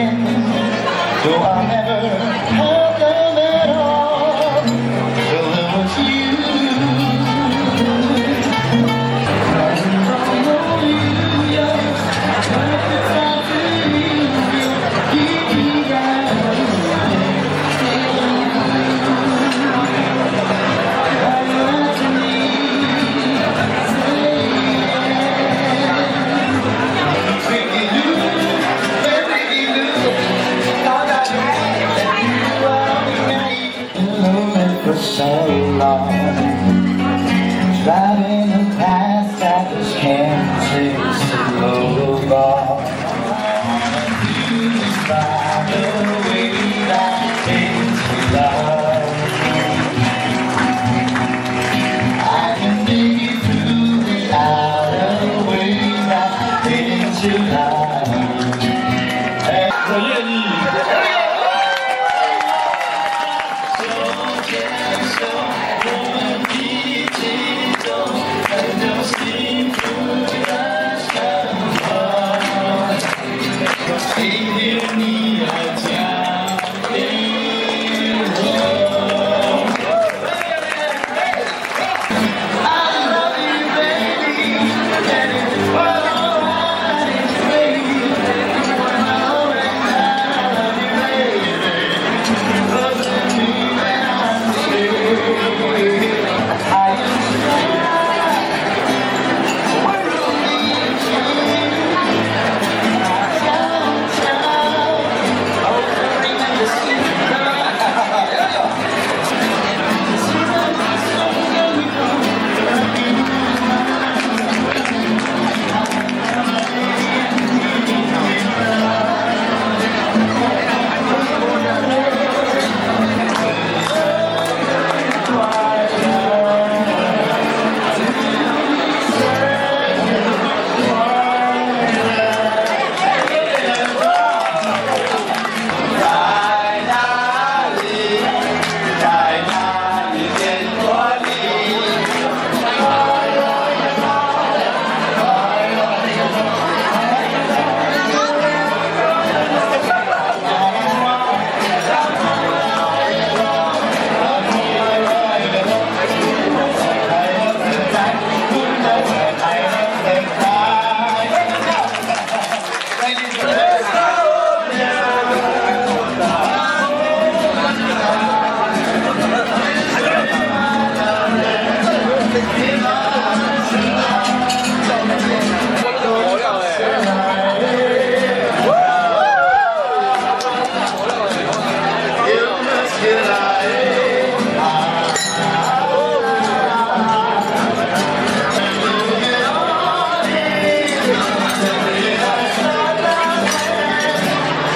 again Though I never Yeah.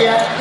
yeah.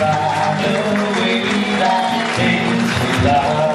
Fly away, fly, love.